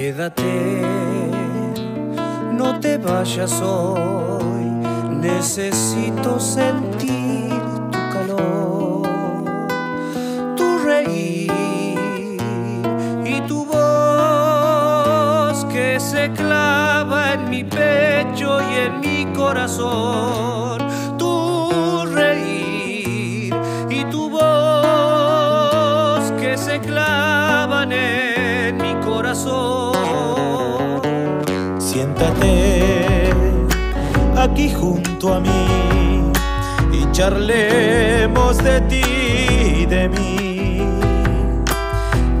Quédate, no te vayas hoy, necesito sentir tu calor, tu reír y tu voz que se clava en mi pecho y en mi corazón. Siéntate aquí junto a mí y charlemos de ti y de mí.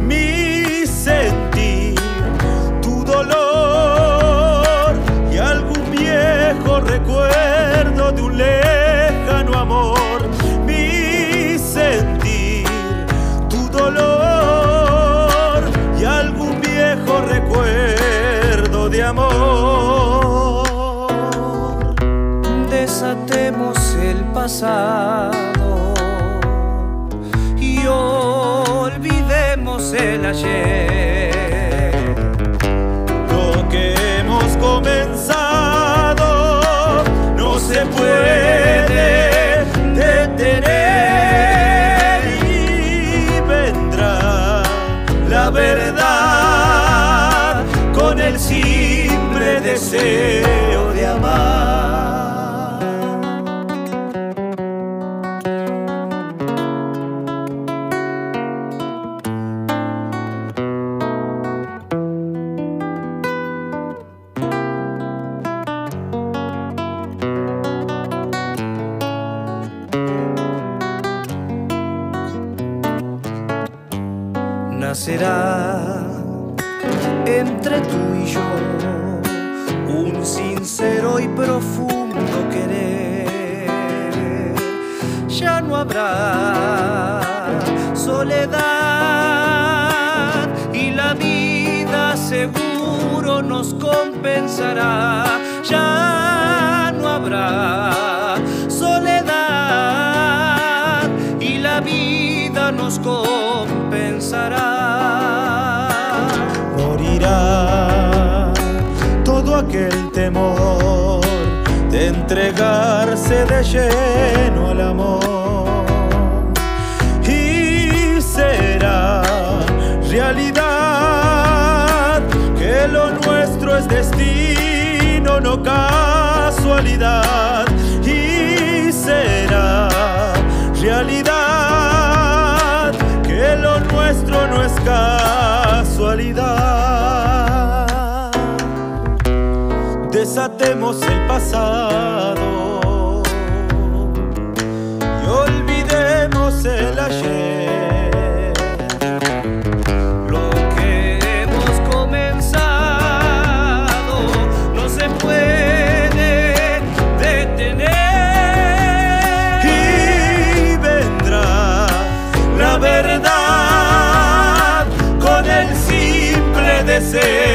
Mi amor. Desatemos el pasado y olvidemos el ayer. Deseo de amar. nacerá entre tú y yo un sincero y profundo querer. Ya no habrá soledad y la vida seguro nos compensará. Ya no habrá soledad y la vida nos compensará. Aquel temor de entregarse de lleno al amor y será realidad que lo nuestro es destino, no casualidad y será realidad que lo nuestro no es casualidad. El pasado y olvidemos el ayer. Lo que hemos comenzado no se puede detener. y vendrá la verdad con el simple deseo